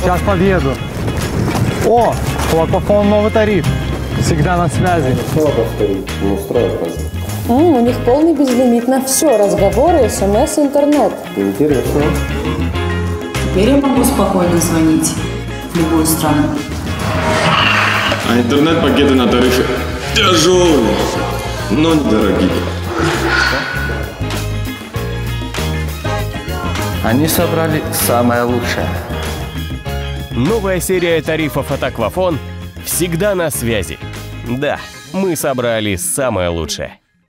Сейчас подъеду. О, у Аквафон новый тариф. Всегда на связи. Снова повторить, не устраивает у них полный безлимит на все. Разговоры, смс, интернет. Интересно. Теперь я могу спокойно звонить в любую страну. А интернет-пакеты на тарифе тяжелые, но недорогие. Они собрали самое лучшее. Новая серия тарифов от Аквафон всегда на связи. Да, мы собрали самое лучшее.